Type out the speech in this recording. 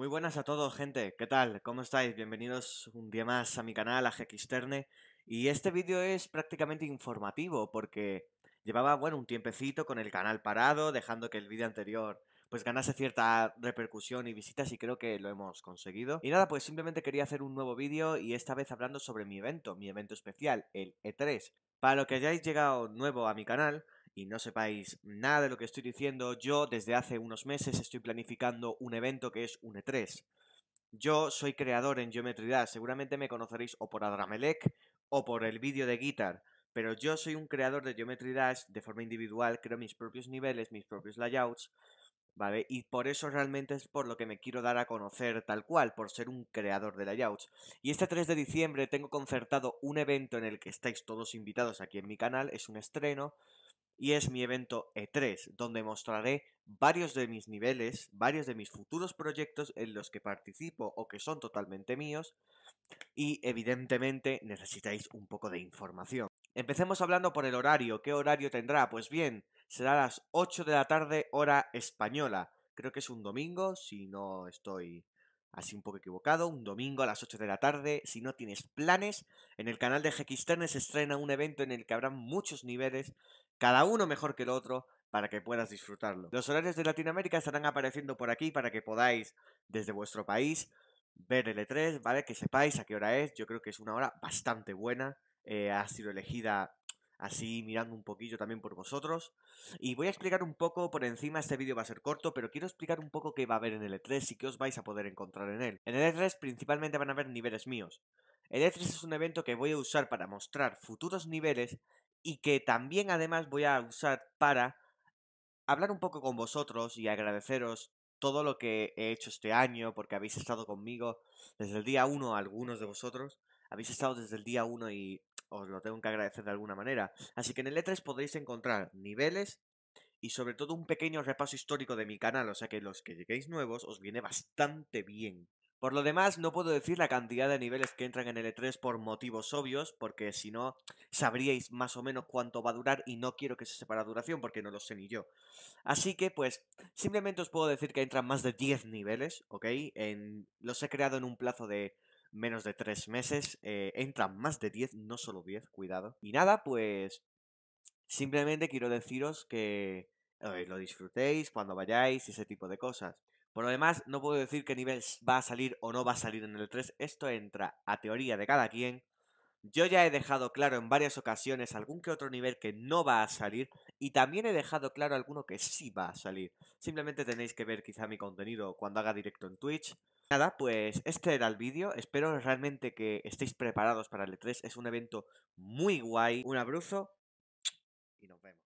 Muy buenas a todos, gente. ¿Qué tal? ¿Cómo estáis? Bienvenidos un día más a mi canal, a. Y este vídeo es prácticamente informativo porque llevaba, bueno, un tiempecito con el canal parado, dejando que el vídeo anterior pues ganase cierta repercusión y visitas y creo que lo hemos conseguido. Y nada, pues simplemente quería hacer un nuevo vídeo y esta vez hablando sobre mi evento, mi evento especial, el E3. Para lo que hayáis llegado nuevo a mi canal, y no sepáis nada de lo que estoy diciendo, yo desde hace unos meses estoy planificando un evento que es un E3. Yo soy creador en Geometry Dash, seguramente me conoceréis o por Adramelec o por el vídeo de Guitar, pero yo soy un creador de Geometry Dash de forma individual, creo mis propios niveles, mis propios layouts, ¿vale? Y por eso realmente es por lo que me quiero dar a conocer tal cual, por ser un creador de layouts. Y este 3 de diciembre tengo concertado un evento en el que estáis todos invitados aquí en mi canal, es un estreno, y es mi evento E3, donde mostraré varios de mis niveles, varios de mis futuros proyectos en los que participo o que son totalmente míos y evidentemente necesitáis un poco de información. Empecemos hablando por el horario. ¿Qué horario tendrá? Pues bien, será a las 8 de la tarde hora española. Creo que es un domingo, si no estoy así un poco equivocado, un domingo a las 8 de la tarde. Si no tienes planes, en el canal de Gxterne se estrena un evento en el que habrá muchos niveles cada uno mejor que el otro, para que puedas disfrutarlo. Los horarios de Latinoamérica estarán apareciendo por aquí para que podáis, desde vuestro país, ver el E3, ¿vale? Que sepáis a qué hora es. Yo creo que es una hora bastante buena. Eh, ha sido elegida así mirando un poquillo también por vosotros. Y voy a explicar un poco por encima, este vídeo va a ser corto, pero quiero explicar un poco qué va a haber en el E3 y qué os vais a poder encontrar en él. En el E3 principalmente van a haber niveles míos. El E3 es un evento que voy a usar para mostrar futuros niveles y que también además voy a usar para hablar un poco con vosotros y agradeceros todo lo que he hecho este año, porque habéis estado conmigo desde el día 1, algunos de vosotros, habéis estado desde el día 1 y os lo tengo que agradecer de alguna manera. Así que en el E3 podréis encontrar niveles y sobre todo un pequeño repaso histórico de mi canal, o sea que los que lleguéis nuevos os viene bastante bien. Por lo demás, no puedo decir la cantidad de niveles que entran en el E3 por motivos obvios, porque si no, sabríais más o menos cuánto va a durar y no quiero que se sepa la duración porque no lo sé ni yo. Así que, pues, simplemente os puedo decir que entran más de 10 niveles, ¿ok? En... Los he creado en un plazo de menos de 3 meses. Eh, entran más de 10, no solo 10, cuidado. Y nada, pues, simplemente quiero deciros que lo disfrutéis cuando vayáis ese tipo de cosas. Por lo demás, no puedo decir qué nivel va a salir o no va a salir en el 3. Esto entra a teoría de cada quien. Yo ya he dejado claro en varias ocasiones algún que otro nivel que no va a salir y también he dejado claro alguno que sí va a salir. Simplemente tenéis que ver quizá mi contenido cuando haga directo en Twitch. Nada, pues este era el vídeo. Espero realmente que estéis preparados para el E3. Es un evento muy guay. Un abrazo y nos vemos.